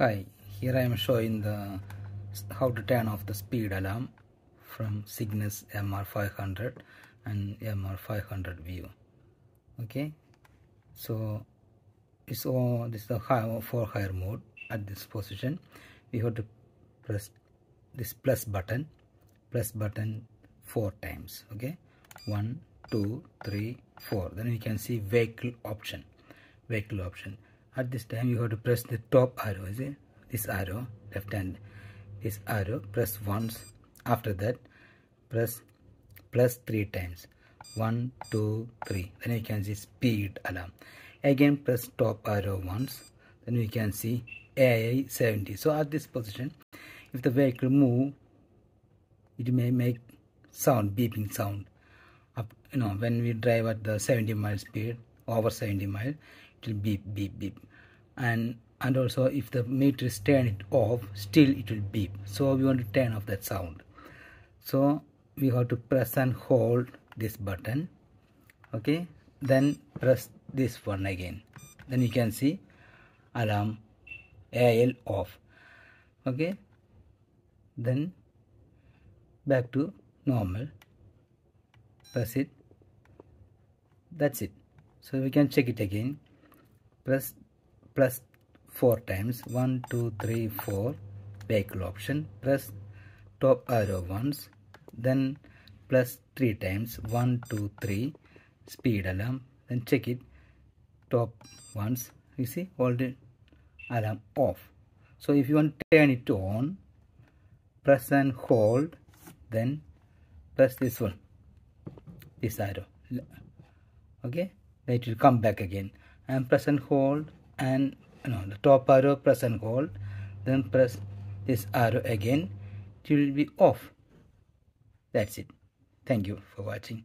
Hi, here I am showing the how to turn off the speed alarm from Cygnus MR500 and MR500 view. Okay, so it's all this is the high for higher mode at this position. We have to press this plus button, plus button four times. Okay, one, two, three, four. Then we can see vehicle option, vehicle option at this time you have to press the top arrow is it? This arrow left hand. This arrow press once. After that press plus three times. One two three. Then you can see speed alarm. Again press top arrow once. Then we can see AI 70 so at this position if the vehicle move it may make sound beeping sound. Up you know when we drive at the 70 mile speed over 70 mile will beep beep beep. And and also if the meter is turn it off still it will beep. So we want to turn off that sound. So we have to press and hold this button. Okay? Then press this one again. Then you can see alarm AL off. Okay? Then back to normal. Press it. That's it. So we can check it again press plus 4 times 1 2 3 4 vehicle option press top arrow once then plus 3 times 1 2 3 speed alarm then check it top once you see hold it alarm off. So if you want to turn it on press and hold then press this one this arrow. Okay? Then it will come back again and press and hold and know the top arrow press and hold then press this arrow again it will be off. That's it. Thank you for watching